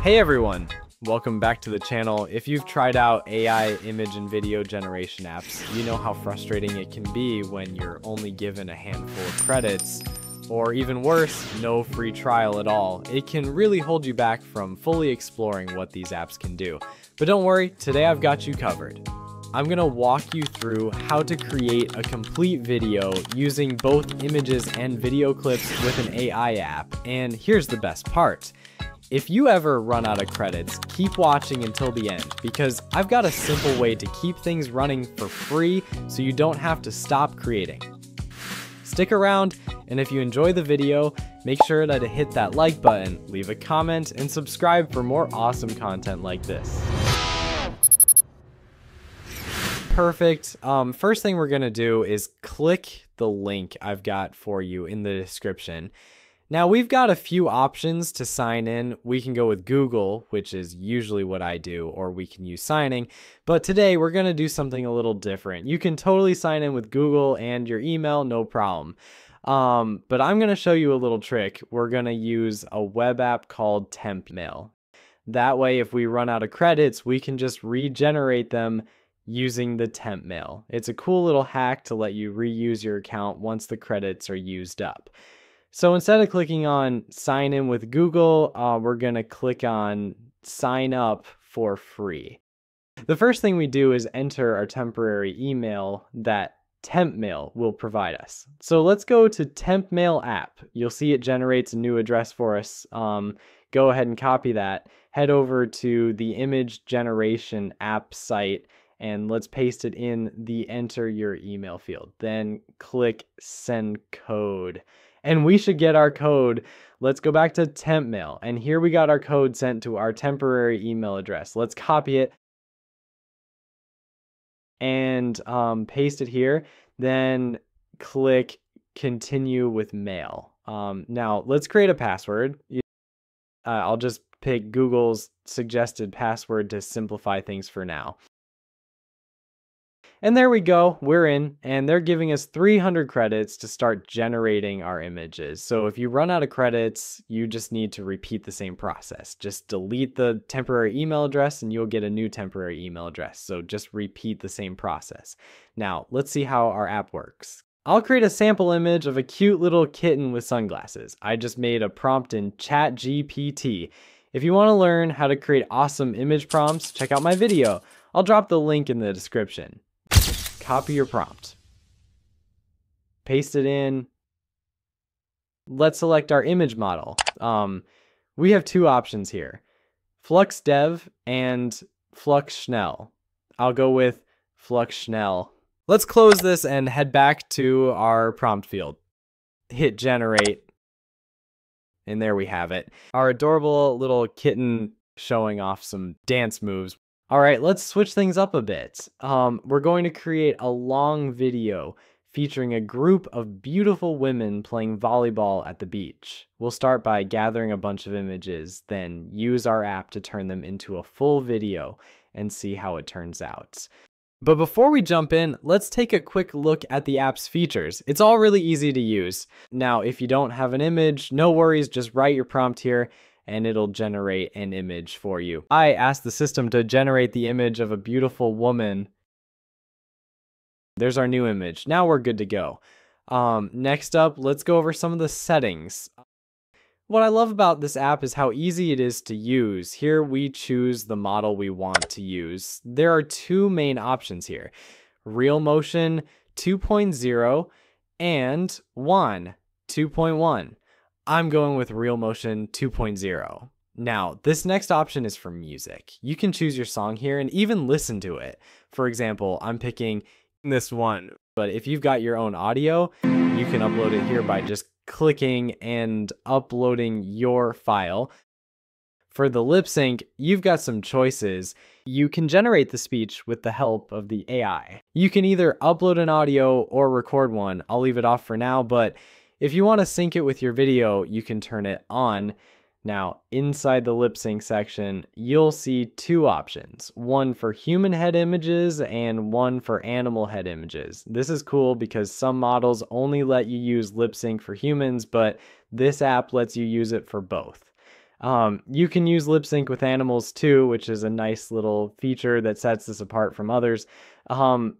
Hey everyone, welcome back to the channel. If you've tried out AI image and video generation apps, you know how frustrating it can be when you're only given a handful of credits, or even worse, no free trial at all. It can really hold you back from fully exploring what these apps can do. But don't worry, today I've got you covered. I'm gonna walk you through how to create a complete video using both images and video clips with an AI app. And here's the best part. If you ever run out of credits, keep watching until the end because I've got a simple way to keep things running for free so you don't have to stop creating. Stick around, and if you enjoy the video, make sure to hit that like button, leave a comment, and subscribe for more awesome content like this. Perfect. Um, first thing we're going to do is click the link I've got for you in the description. Now we've got a few options to sign in. We can go with Google, which is usually what I do, or we can use signing. But today we're to do something a little different. You can totally sign in with Google and your email, no problem. Um, but I'm to show you a little trick. We're to use a web app called TempMail. That way, if we run out of credits, we can just regenerate them using the TempMail. It's a cool little hack to let you reuse your account once the credits are used up. So instead of clicking on sign in with Google, uh, we're going to click on sign up for free. The first thing we do is enter our temporary email that TempMail will provide us. So let's go to TempMail app. You'll see it generates a new address for us. Um, go ahead and copy that. Head over to the image generation app site and let's paste it in the enter your email field. Then click send code and we should get our code. Let's go back to temp mail. And here we got our code sent to our temporary email address. Let's copy it and um, paste it here. Then click continue with mail. Um, now let's create a password. Uh, I'll just pick Google's suggested password to simplify things for now. And there we go, we're in, and they're giving us 300 credits to start generating our images. So if you run out of credits, you just need to repeat the same process. Just delete the temporary email address and you'll get a new temporary email address. So just repeat the same process. Now, let's see how our app works. I'll create a sample image of a cute little kitten with sunglasses. I just made a prompt in ChatGPT. If you want to learn how to create awesome image prompts, check out my video. I'll drop the link in the description copy your prompt, paste it in. Let's select our image model. Um, we have two options here, Flux Dev and Flux Schnell. I'll go with Flux Schnell. Let's close this and head back to our prompt field. Hit generate. And there we have it. Our adorable little kitten showing off some dance moves. All right, let's switch things up a bit. Um, we're going to create a long video featuring a group of beautiful women playing volleyball at the beach. We'll start by gathering a bunch of images, then use our app to turn them into a full video and see how it turns out. But before we jump in, let's take a quick look at the app's features. It's all really easy to use. Now, if you don't have an image, no worries, just write your prompt here and it'll generate an image for you. I asked the system to generate the image of a beautiful woman. There's our new image. Now we're good to go. Um, next up, let's go over some of the settings. What I love about this app is how easy it is to use. Here we choose the model we want to use. There are two main options here. Real Motion 2.0 and Wan 2.1. I'm going with Real Motion 2.0. Now, this next option is for music. You can choose your song here and even listen to it. For example, I'm picking this one, but if you've got your own audio, you can upload it here by just clicking and uploading your file. For the lip sync, you've got some choices. You can generate the speech with the help of the AI. You can either upload an audio or record one. I'll leave it off for now, but if you want to sync it with your video, you can turn it on. Now, inside the lip sync section, you'll see two options, one for human head images and one for animal head images. This is cool because some models only let you use lip sync for humans, but this app lets you use it for both. Um, you can use lip sync with animals too, which is a nice little feature that sets this apart from others. Um,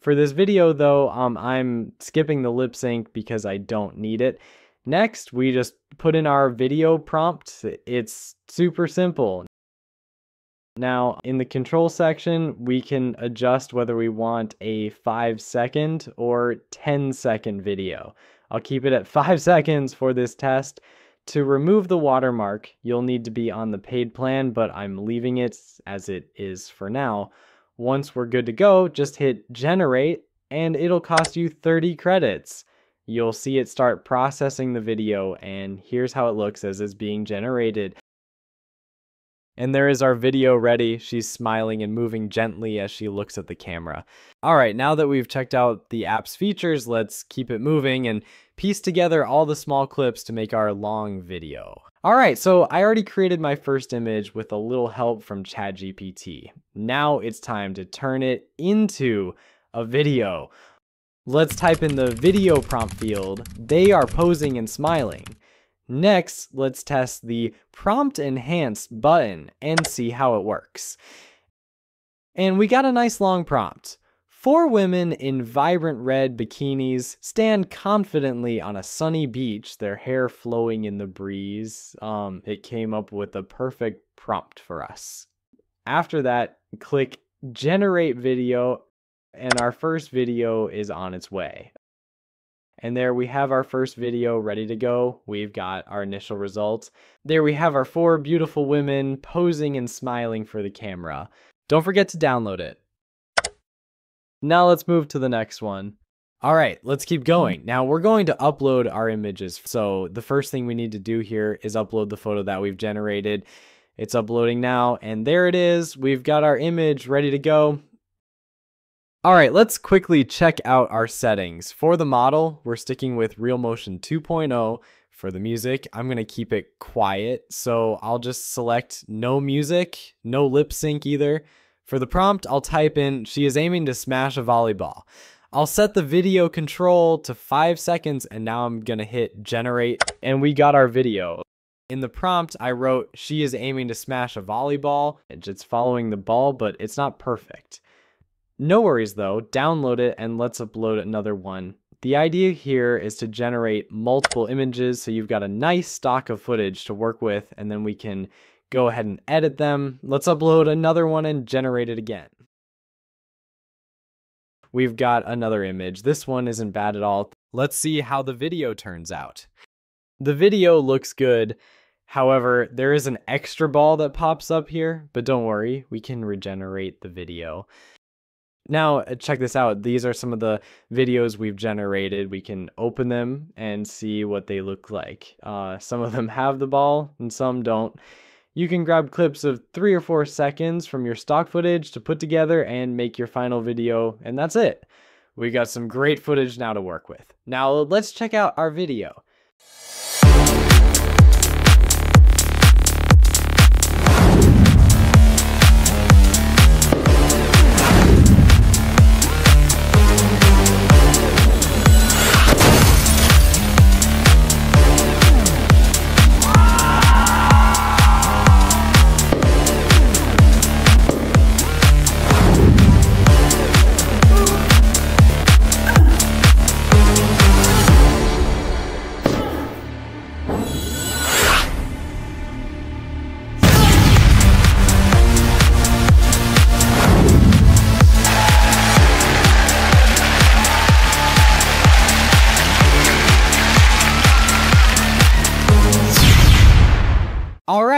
for this video though, um, I'm skipping the lip sync because I don't need it. Next, we just put in our video prompt. It's super simple. Now, in the control section, we can adjust whether we want a 5 second or 10 second video. I'll keep it at 5 seconds for this test. To remove the watermark, you'll need to be on the paid plan, but I'm leaving it as it is for now. Once we're good to go, just hit generate and it'll cost you 30 credits. You'll see it start processing the video and here's how it looks as it's being generated. And there is our video ready. She's smiling and moving gently as she looks at the camera. All right, now that we've checked out the app's features, let's keep it moving and piece together all the small clips to make our long video. All right, so I already created my first image with a little help from ChatGPT. Now it's time to turn it into a video. Let's type in the video prompt field. They are posing and smiling. Next, let's test the prompt enhance button and see how it works. And we got a nice long prompt. Four women in vibrant red bikinis stand confidently on a sunny beach, their hair flowing in the breeze. Um, it came up with a perfect prompt for us. After that, click generate video, and our first video is on its way. And there we have our first video ready to go. We've got our initial results. There we have our four beautiful women posing and smiling for the camera. Don't forget to download it. Now let's move to the next one. All right, let's keep going. Now we're going to upload our images. So the first thing we need to do here is upload the photo that we've generated. It's uploading now, and there it is. We've got our image ready to go. All right, let's quickly check out our settings. For the model, we're sticking with Real Motion 2.0. For the music, I'm gonna keep it quiet, so I'll just select no music, no lip sync either. For the prompt, I'll type in, she is aiming to smash a volleyball. I'll set the video control to five seconds and now I'm gonna hit generate and we got our video. In the prompt, I wrote, she is aiming to smash a volleyball. And it's following the ball, but it's not perfect. No worries though, download it and let's upload another one. The idea here is to generate multiple images so you've got a nice stock of footage to work with and then we can go ahead and edit them. Let's upload another one and generate it again. We've got another image. This one isn't bad at all. Let's see how the video turns out. The video looks good. However, there is an extra ball that pops up here, but don't worry, we can regenerate the video. Now, uh, check this out. These are some of the videos we've generated. We can open them and see what they look like. Uh, some of them have the ball and some don't. You can grab clips of three or four seconds from your stock footage to put together and make your final video, and that's it. We got some great footage now to work with. Now, let's check out our video.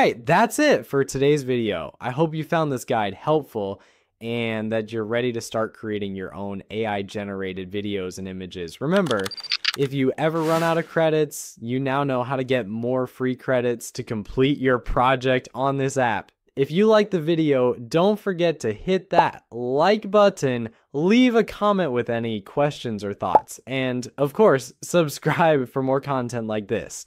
Right, that's it for today's video. I hope you found this guide helpful and that you're ready to start creating your own AI generated videos and images. Remember, if you ever run out of credits, you now know how to get more free credits to complete your project on this app. If you like the video, don't forget to hit that like button, leave a comment with any questions or thoughts, and of course, subscribe for more content like this.